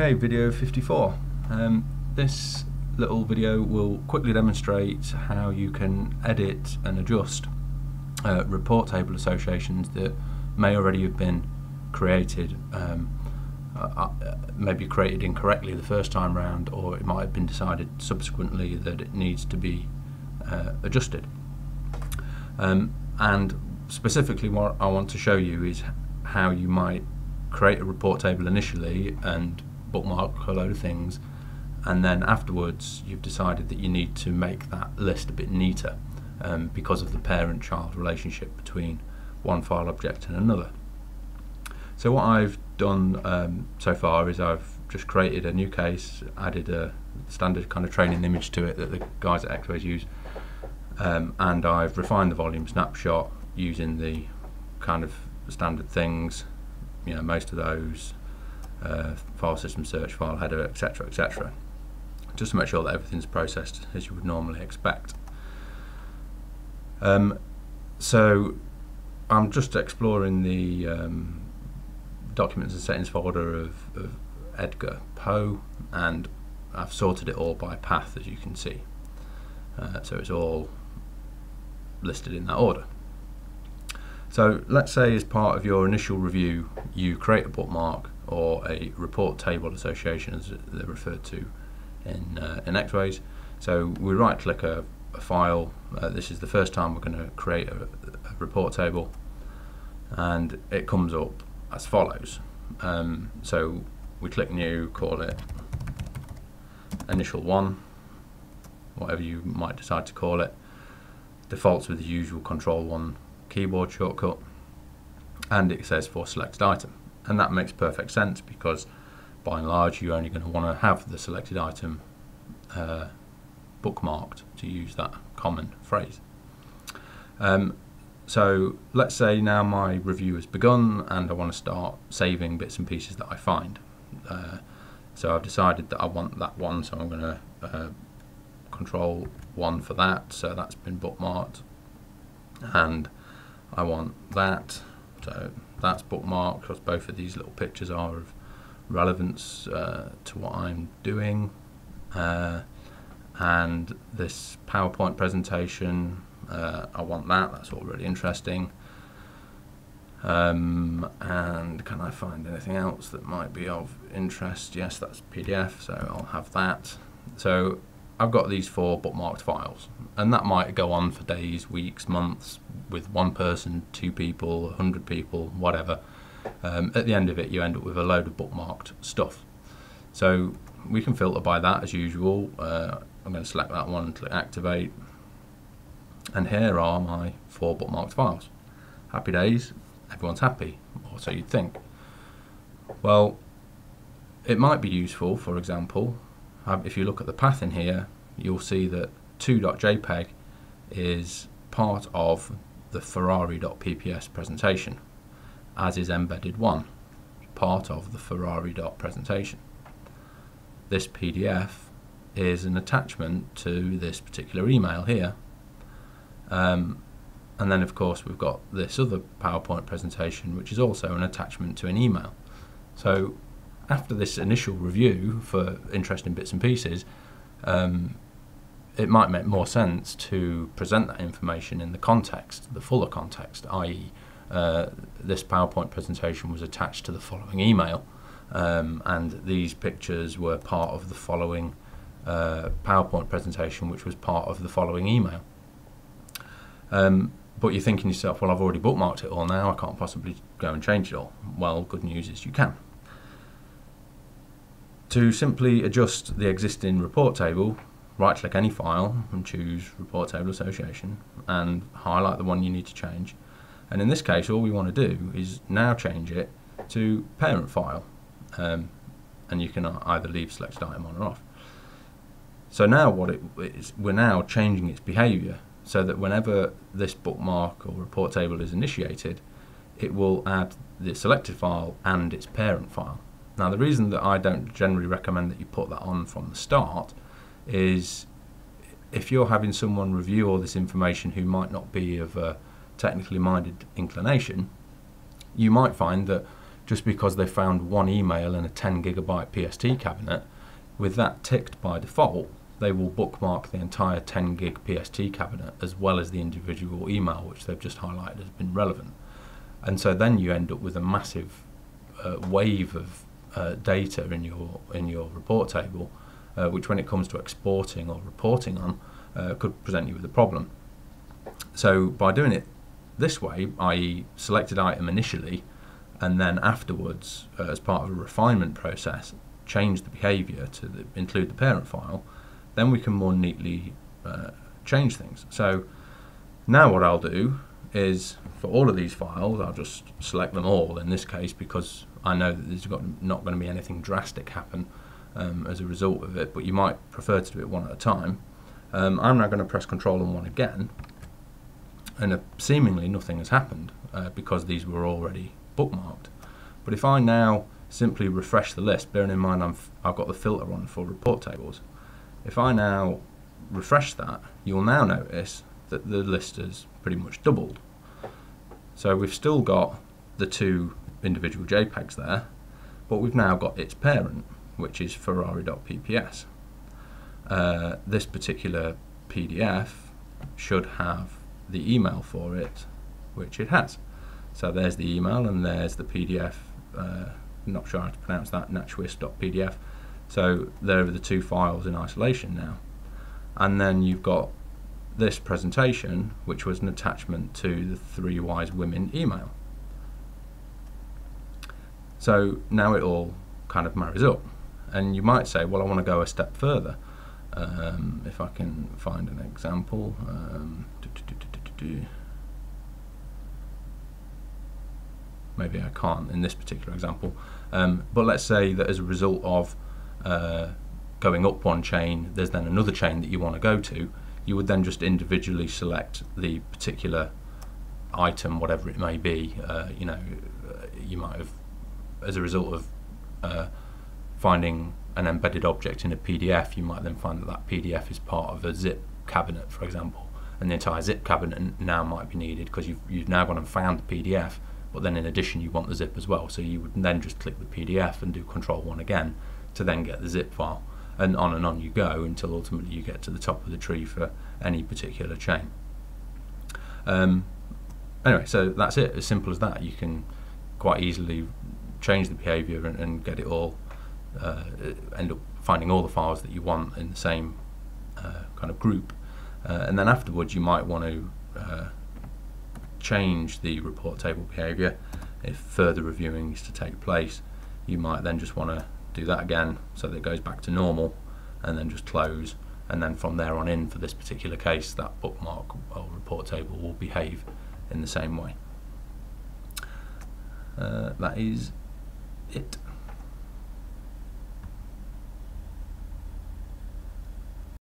Okay, video 54. Um, this little video will quickly demonstrate how you can edit and adjust uh, report table associations that may already have been created, um, uh, uh, maybe created incorrectly the first time round, or it might have been decided subsequently that it needs to be uh, adjusted. Um, and specifically, what I want to show you is how you might create a report table initially and bookmark a load of things and then afterwards you've decided that you need to make that list a bit neater um, because of the parent-child relationship between one file object and another. So what I've done um, so far is I've just created a new case, added a standard kind of training image to it that the guys at X-Ways use, um, and I've refined the volume snapshot using the kind of standard things you know most of those uh, file system search, file header, etc., etc. Just to make sure that everything's processed as you would normally expect. Um, so I'm just exploring the um, documents and settings folder of, of Edgar Poe, and I've sorted it all by path, as you can see. Uh, so it's all listed in that order. So let's say as part of your initial review you create a bookmark or a report table association as they're referred to in, uh, in X-Ways. So we right click a, a file, uh, this is the first time we're going to create a, a, report table and it comes up as follows. Um, so we click new, call it initial one, whatever you might decide to call it, defaults with the usual control one keyboard shortcut and it says for selected item and that makes perfect sense because by and large you're only going to want to have the selected item uh, bookmarked to use that common phrase. Um, so let's say now my review has begun and I want to start saving bits and pieces that I find. Uh, so I've decided that I want that one so I'm going to uh, control one for that so that's been bookmarked and I want that. So that's bookmarked because both of these little pictures are of relevance uh, to what I'm doing. Uh, and this PowerPoint presentation, uh, I want that, that's all really interesting. Um, and can I find anything else that might be of interest? Yes, that's PDF, so I'll have that. So I've got these four bookmarked files, and that might go on for days, weeks, months, with one person, two people, a hundred people, whatever. Um, at the end of it, you end up with a load of bookmarked stuff. So we can filter by that as usual. Uh, I'm going to select that one, click activate, and here are my four bookmarked files. Happy days, everyone's happy, or so you'd think. Well, it might be useful, for example, um, if you look at the path in here, you'll see that 2.jpg is part of the Ferrari.pps presentation, as is embedded 1, part of the Ferrari.presentation. This PDF is an attachment to this particular email here. Um, and then of course we've got this other PowerPoint presentation which is also an attachment to an email. So after this initial review for interesting bits and pieces, um, it might make more sense to present that information in the context, the fuller context, i.e., uh, this PowerPoint presentation was attached to the following email, um, and these pictures were part of the following uh, PowerPoint presentation, which was part of the following email. Um, but you're thinking to yourself, well, I've already bookmarked it all now, I can't possibly go and change it all. Well, good news is you can. To simply adjust the existing report table, right click any file and choose report table association and highlight the one you need to change. And in this case, all we want to do is now change it to parent file. Um, and you can either leave selected item on or off. So now what it is, we're now changing its behavior so that whenever this bookmark or report table is initiated, it will add the selected file and its parent file. Now the reason that I don't generally recommend that you put that on from the start is if you're having someone review all this information who might not be of a technically minded inclination, you might find that just because they found one email in a 10 gigabyte PST cabinet, with that ticked by default, they will bookmark the entire 10 gig PST cabinet as well as the individual email which they've just highlighted as been relevant. And so then you end up with a massive uh, wave of uh, data in your in your report table, uh, which when it comes to exporting or reporting on, uh, could present you with a problem. So by doing it this way, i.e., selected item initially, and then afterwards, uh, as part of a refinement process, change the behavior to the, include the parent file, then we can more neatly uh, change things. So now what I'll do is for all of these files, I'll just select them all in this case because I know that there's got not going to be anything drastic happen um, as a result of it, but you might prefer to do it one at a time. Um, I'm now going to press Control and 1 again, and uh, seemingly nothing has happened uh, because these were already bookmarked. But if I now simply refresh the list, bearing in mind i have got the filter on for report tables, if I now refresh that, you'll now notice that the list has pretty much doubled. So we've still got the two individual JPEGs there, but we've now got its parent, which is Ferrari.pps. Uh, this particular PDF should have the email for it, which it has. So there's the email and there's the PDF, uh, not sure how to pronounce that, natchwist.pdf. So there are the two files in isolation now. And then you've got this presentation, which was an attachment to the Three Wise Women email. So now it all kind of marries up. And you might say, well, I want to go a step further. Um, if I can find an example. Um, maybe I can't in this particular example. Um, but let's say that as a result of uh, going up one chain, there's then another chain that you want to go to, you would then just individually select the particular item, whatever it may be. Uh, you know, you might have, as a result of uh, finding an embedded object in a PDF, you might then find that that PDF is part of a zip cabinet, for example, and the entire zip cabinet now might be needed because you've, you've now gone and found the PDF, but then in addition you want the zip as well. So you would then just click the PDF and do Control 1 again to then get the zip file. And on and on you go until ultimately you get to the top of the tree for any particular chain. Um, anyway, so that's it, as simple as that. You can quite easily change the behavior and, and get it all uh, end up finding all the files that you want in the same uh, kind of group. Uh, and then afterwards you might want to uh, change the report table behavior if further reviewing is to take place. You might then just want to do that again so that it goes back to normal and then just close and then from there on in for this particular case that bookmark or report table will behave in the same way. Uh, that is it.